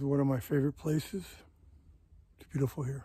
is one of my favorite places. It's beautiful here.